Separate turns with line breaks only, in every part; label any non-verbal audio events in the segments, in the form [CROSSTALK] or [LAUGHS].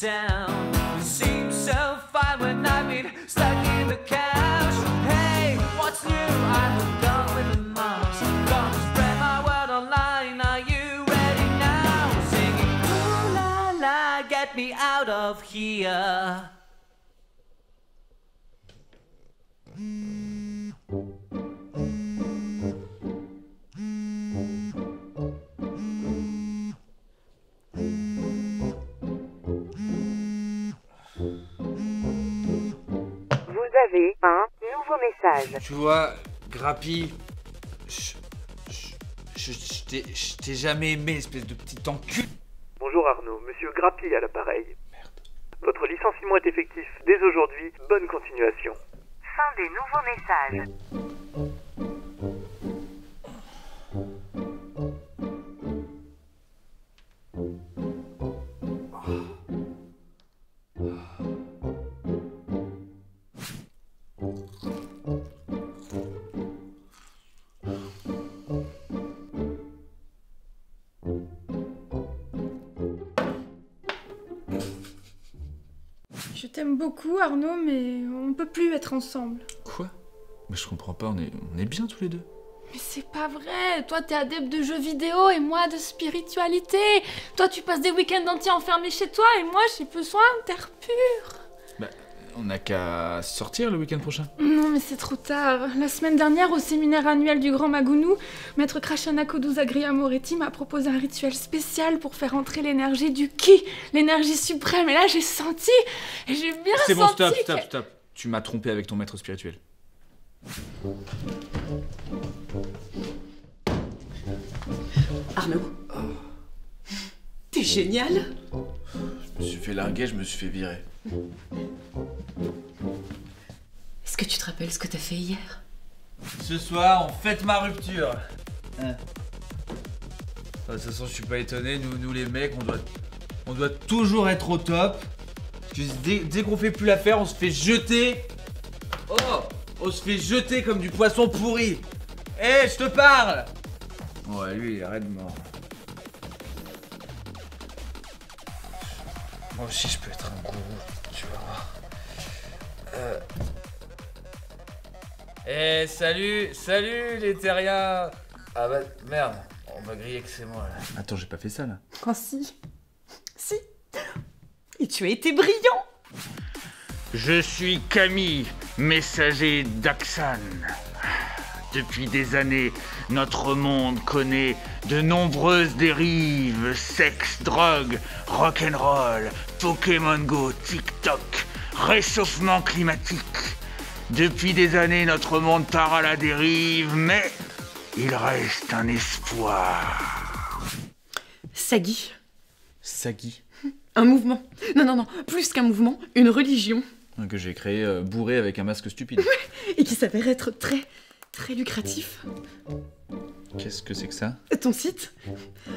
town. It seems so fine when I mean stuck in the couch. Hey, what's new? I'm a done with a moms. Gonna spread my word online. Are you ready now? Singing, ooh la la, get me out of here.
Avez un nouveau message.
Tu vois, Grappy, je, je, je, je t'ai- jamais aimé, espèce de petit encul.
Bonjour Arnaud, monsieur Grappy à l'appareil. Votre licenciement est effectif dès aujourd'hui. Bonne continuation.
Fin des nouveaux messages. Je
t'aime beaucoup, Arnaud, mais on peut plus être ensemble.
Quoi? Mais je comprends pas, on est, on est bien tous les deux.
Mais c'est pas vrai Toi, t'es adepte de jeux vidéo et moi de spiritualité Toi, tu passes des week-ends entiers enfermés chez toi et moi, j'ai besoin d'air pur
On n'a qu'à sortir le week-end prochain.
Non, mais c'est trop tard. La semaine dernière, au séminaire annuel du Grand Magounou, Maître Krashana Koduzagria Moretti m'a proposé un rituel spécial pour faire entrer l'énergie du ki, l'énergie suprême. Et là, j'ai senti, et j'ai bien C'est bon, senti stop, que- stop,
stop. Tu m'as trompé avec ton maître spirituel.
Arnaud T'es génial Je
me suis fait larguer, je me suis fait virer.
Est-ce que tu te rappelles ce que t'as fait hier?
Ce soir, on fête ma rupture. Hein. De toute façon, je suis pas étonné. Nous, nous les mecs, on doit, on doit toujours être au top. Dès, qu'on fait plus l'affaire, on se fait jeter. Oh, on se fait jeter comme du poisson pourri. Eh, je te parle. Ouais, lui, il arrête de mort. Moi aussi, je peux être un gourou, tu vas voir. Euh. Eh, salut, salut les terriens Ah bah, merde, on va griller que c'est moi là. Attends, j'ai pas fait ça là.
Oh si Si Et tu as été brillant
Je suis Camille, messager d'Axan. Depuis des années, notre monde connaît de nombreuses dérives, sexe, drogue, rock'n'roll, Pokémon Go, TikTok, réchauffement climatique. Depuis des années, notre monde part à la dérive, mais il reste un espoir.
Sagi,
Sagi,
un mouvement. Non, non, non, plus qu'un mouvement, une religion.
que j'ai créé euh, bourré avec un masque stupide.
Et qui s'avère être très, très lucratif.
Qu'est-ce que c'est que ça
Ton site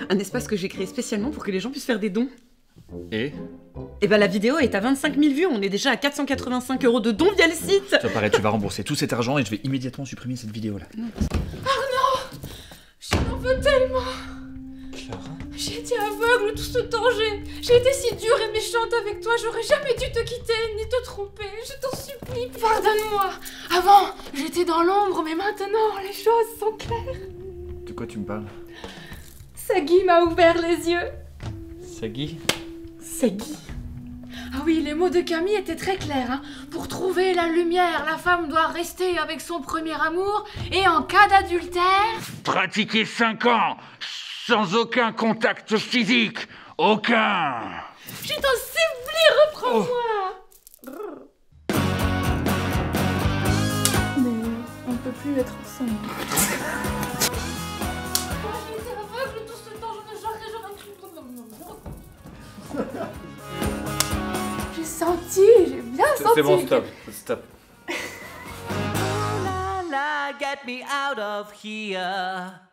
Un espace que j'ai créé spécialement pour que les gens puissent faire des dons.
Et
Et bah la vidéo est à 25 000 vues, on est déjà à 485 euros de dons via le site Toi pareil, tu
vas rembourser tout cet argent et je vais immédiatement supprimer cette vidéo là.
Je t'en veux tellement J'ai été aveugle tout ce temps, j'ai... J'ai été si dure et méchante avec toi, j'aurais jamais dû te quitter ni te tromper, je t'en supplie, pardonne-moi Avant, j'étais dans l'ombre, mais maintenant, les choses sont claires.
De quoi tu me parles?
Sagi m'a ouvert les yeux.
Sagi
Sagi
Ah oui, les mots de Camille étaient très clairs. hein. Pour trouver la lumière, la femme doit rester avec son premier amour, et en cas d'adultère...
Pratiquer 5 ans sans aucun contact physique. Aucun.
Je t'en supplie, reprends-moi Mais on peut plus être ensemble. J'ai été aveugle tout ce temps, je ne jamais, jamais... J'ai senti, j'ai bien senti
que- stop. [LAUGHS]
La la, get me out of here.